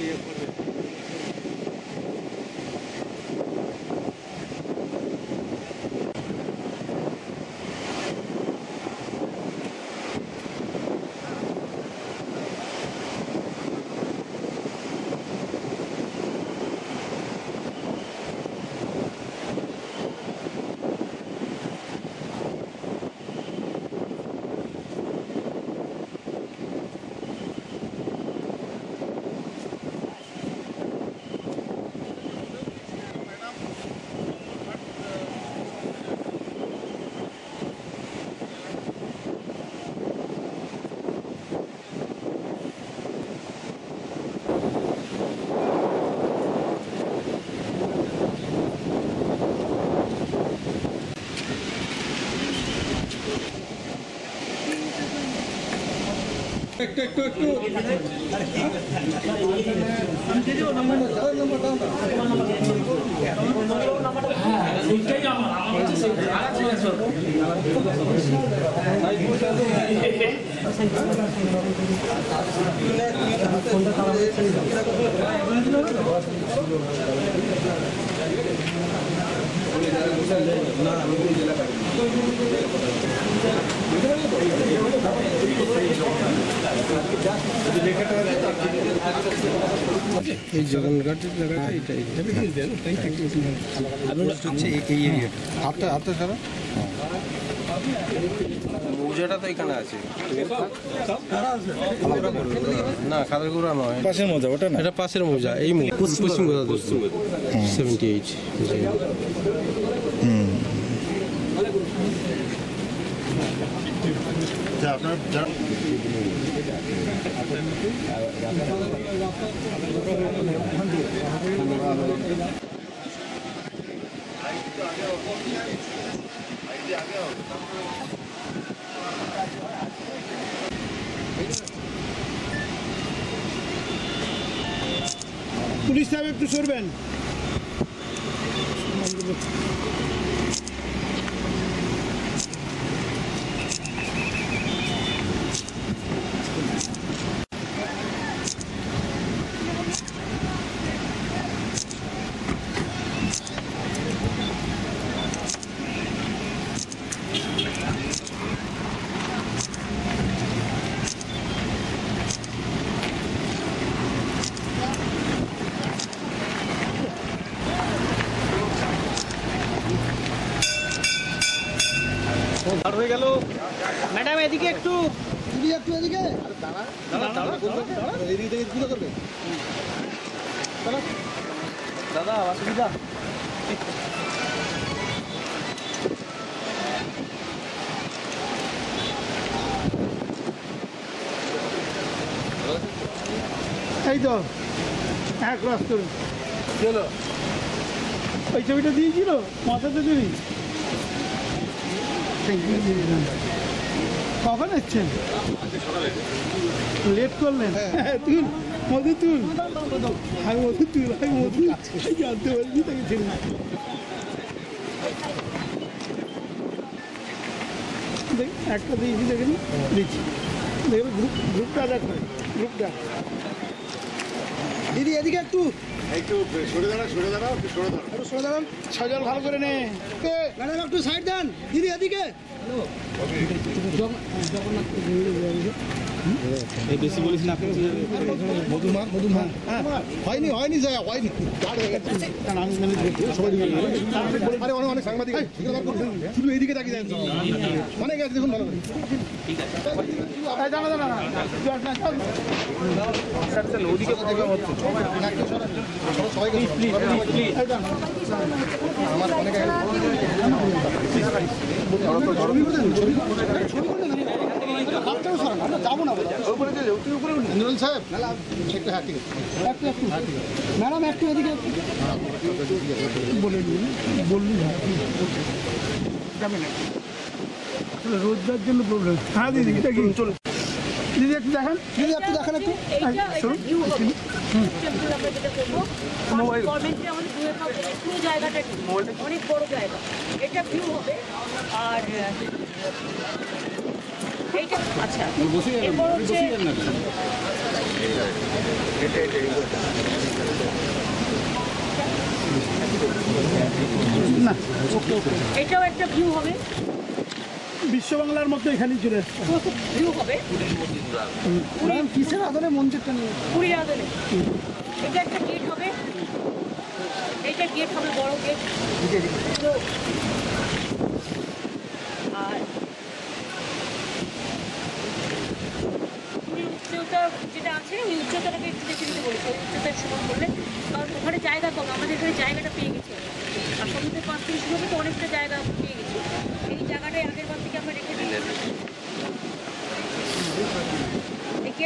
Sí, একটু একটু একটু এই জগন্নাথের জায়গাটা এটা হচ্ছে এই এরিয়াটা হাতটা হাতটা ছাড়া মৌজাটা তো এখানে আছে না খাদারগুড়া নয় পাশের মধ্যে ওটা না এটা পাশের মৌজা এই মৌ- পশ্চিম গোদাবরী সেভেন্টি এইট আপনার পুলিশ সাহেব একটু সরবেন ম্যাডাম এদিকে একটু একটু এদিকে। এদিকে থেকে পুরো করবে দাদা অসুবিধা? এই তো হ্যাঁ ক্রস করুন চলো ওই ছবিটা দিয়েছিল? মাথাতে তুমি কখন এসছেন? লেট করলেন? হ্যাঁ তুল মধু তুল। হাই মধু তুল হাই মধু জানতে পারবি তাকে ছেড়ে একটা দিয়েছি দেখেন দিচ্ছি। দেখবেন গ্রুপ গ্রুপটা দেখো গ্রুপটা দিদি এদিকে একটু। একটু সরে দাঁড়া সরে দাঁড়াও সরে দাঁড়াও। সরে দাঁড়ান সাজাল ভালো করে নে। ম্যাডাম একটু সাইড দেন। দিদি এদিকে। মধুমা মধুমা হ্যাঁ হয়নি হয়নি যায় হয়নি কাট হয়ে। গেছে কারণ আমি মানে সবাই আরে অনেক অনেক সাংবাদিক। শুধু এইদিকে তাকিয়ে দেন অনেক আছে দেখুন ভালো করে। ঠিক আছে জানা জানা না ওদিকে প্রবলেম হচ্ছে সবাইকে প্লিজ প্লিজ আমার অনেক ম্যাডাম একটু এদিকে বলে দিন বললি আসলে রোজগার জন্য প্রবলেম হ্যাঁ দিদি এটা কি চলো দিদি একটু দেখান দিদি একটু দেখান একটু শুনুন অনেক বড় জায়গা। এটা ভিউ হবে। আর এইটা আচ্ছা। এরপর হচ্ছে এটাও একটা ভিউ হবে। বিশ্ব বাংলার মধ্যে এখানেই চলে এসছে। ভিউ হবে। কিসের আদলে মন্দিরটা নিয়ে পুরীর আদলে। এটা একটা গেট হবে। এটা গেট হবে বড় গেট তো আর পুরীর উচ্চতা যেটা আছে ওই উচ্চতাটাকে একটু দেখে নিতে বলেছে ওই উচ্চতায় সমান করলে কারণ ওখানে জায়গা কম আমাদের এখানে জায়গাটা পেয়ে গেছে আর সমুদ্রের পাশ থেকে শুরু হবে তো অনেকটা জায়গা পেয়ে গেছে এই জায়গাটাই আগের বার থেকে আমরা রেখে দিই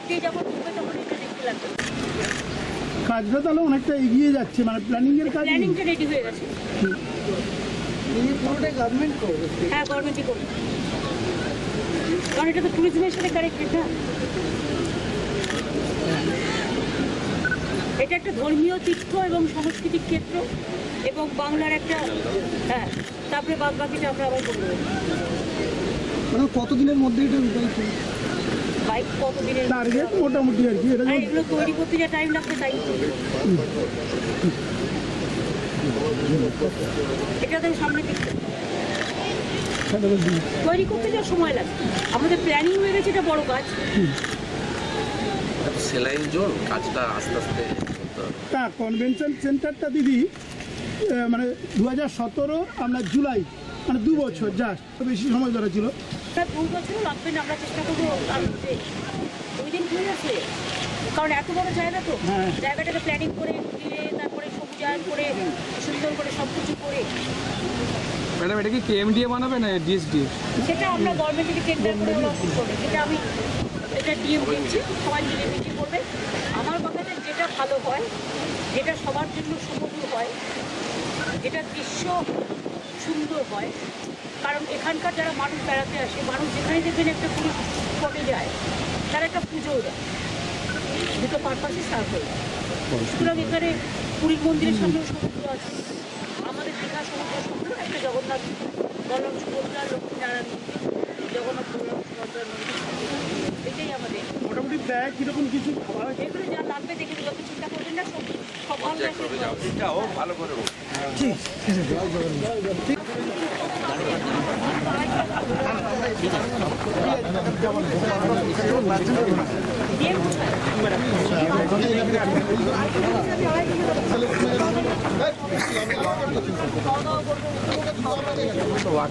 এই দিয়ে যখন ঢুকবে তখন এটা দেখতে লাগবে। কাজটা তাহলে অনেকটা এগিয়ে যাচ্ছে মানে প্ল্যানিং এর কাজ প্ল্যানিংটা রেডি হয়ে গেছে। গভর্নমেন্ট করবে হ্যাঁ গভর্নমেন্টই করবে। কারণ এটা তো ট্যুরিজমের সাথে কানেক্টেড না। এটা একটা ধর্মীয় তীর্থ এবং সাংস্কৃতিক ক্ষেত্র এবং বাংলার একটা হ্যাঁ তারপরে বাদ বাকিটা আমরা আবার করব। মানে কতদিনের মধ্যে এটা রূপায়িত বাইক কত দিনের টার্গেট মোটামুটি আর কি এটা এগুলো তৈরি করতে যা টাইম লাগবে তাই এটা তো সামনে দিকে তৈরি করতে যা সময় লাগে আমাদের প্ল্যানিং হয়ে গেছে এটা বড় কাজ। সেলাইন জোন কাজটা আস্তে আস্তে তা কনভেনশন সেন্টারটা দিদি মানে দু হাজার সতেরো আমরা জুলাই মানে দু বছর জাস্ট বেশি সময় ধরে ছিল। দুই বছরও লাগবে না আমরা চেষ্টা করব দুই দিন হয়ে গেছে কারণ এত বড় জায়গা তো। হ্যাঁ। জায়গাটাকে প্ল্যানিং করে ঘিরে তারপরে সবুজায়ন করে সুন্দর করে সব কিছু করে। ম্যাডাম এটা কি কেএমডিএ বানাবে না ডিএসডি সেটা আমরা গভর্নমেন্ট থেকে টেন্ডার করে ওরা করবে। সেটা আমি এটা ডিএম দিচ্ছি সবাই মিলে মিটিং করবে। আমার কথাতে যেটা ভালো হয় যেটা সবার জন্য সুমধুর হয় যেটা দৃশ্য সুন্দর হয়। কারণ এখানকার যারা মানুষ বেড়াতে আসে মানুষ যেখানে দেখবেন একটা পুরো স্পটে যায় তারা একটা পুজোও দেয়। দুটো পারপাসই সার্ভ হয়ে যায়। সুতরাং এখানে পুরীর মন্দিরের সামনেও সমুদ্র আছে। আমাদের দীঘা সমুদ্র সমুদ্র একটা জগন্নাথ বলরাম সুভদ্রা লক্ষ্মীনারায়ণ মন্দির জগন্নাথ বলরাম সুভদ্রার মন্দির এটাই আমাদের। মোটামুটি ব্যাগ কীরকম কিছু খাবার এগুলো যা লাগবে দেখে চিন্তা করবেন না সব সব অনলাইন দিয়ে वाक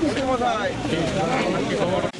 来てください。